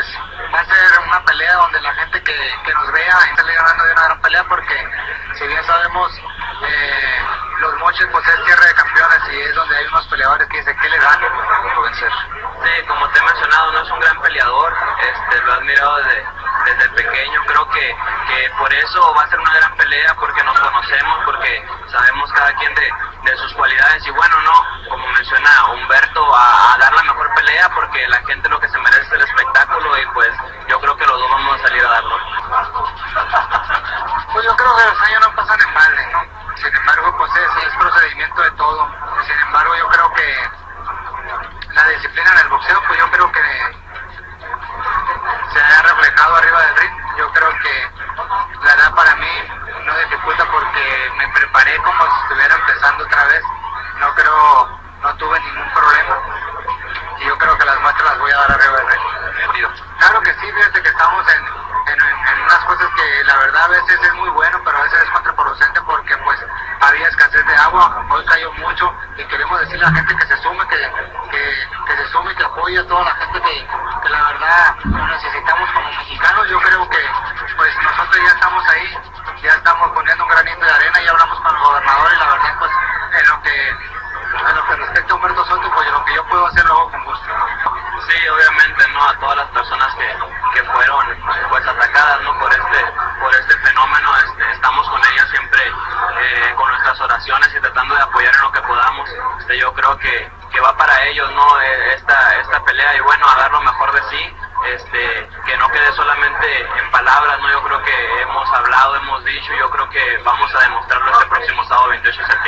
pues va a ser una pelea donde la gente que, que nos vea está ganando de una gran pelea porque si bien sabemos eh, los moches pues es tierra de campeones y es donde hay unos peleadores que dicen que le dan por vencer. Sí, como te he mencionado, no es un gran peleador, este, lo he admirado desde, desde pequeño, creo que, que por eso va a ser una gran pelea porque nos conocemos, porque sabemos cada quien de, de sus cualidades. Y bueno, no, como menciona Humberto, a, a, dar la mejor pelea porque la gente lo que se merece es el espectáculo y pues yo creo que los dos vamos a salir a darlo. Que los años no pasan en balde, ¿no? Sin embargo, pues es, es procedimiento de todo. Sin embargo, yo creo que la disciplina en el boxeo, pues yo creo que se ha reflejado arriba del ring. Yo creo que la edad para mí no dificulta porque me preparé como si estuviera empezando otra vez. No creo, no tuve ningún problema. Y yo creo que las muestras las voy a dar arriba del ring. Claro que sí, fíjate que estamos en, en, en, unas cosas la verdad a veces es muy bueno, pero a veces es contraproducente porque pues había escasez de agua, hoy cayó mucho y queremos decirle a la gente que se sume, que, que, se sume, que apoye a toda la gente que, que la verdad lo necesitamos como mexicanos. Yo creo que pues nosotros ya estamos ahí, ya estamos poniendo un granito de arena, ya hablamos con el gobernador y la verdad pues en lo que en lo que respecta a Humberto Soto, pues lo que yo puedo hacer lo hago con gusto. Sí, obviamente, ¿no? A todas las personas que, que fueron pues atacadas, ¿no? Por este, por este fenómeno, este, estamos con ellas siempre eh, con nuestras oraciones y tratando de apoyar en lo que podamos. Este, yo creo que, va para ellos, ¿no? Esta, esta pelea y bueno, a dar lo mejor de sí. Este, que no quede solamente en palabras, ¿no? Yo creo que hemos hablado, hemos dicho, yo creo que vamos a demostrarlo este próximo sábado 28 de septiembre.